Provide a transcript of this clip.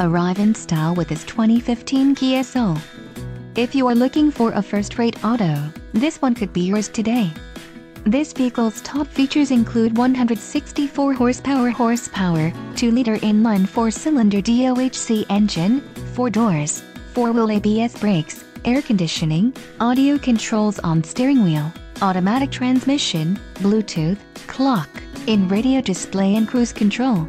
arrive in style with this 2015 Kia Soul. If you are looking for a first-rate auto, this one could be yours today. This vehicle's top features include 164 horsepower horsepower, 2-liter inline 4-cylinder DOHC engine, 4 doors, 4-wheel ABS brakes, air conditioning, audio controls on steering wheel, automatic transmission, Bluetooth, clock, in radio display and cruise control.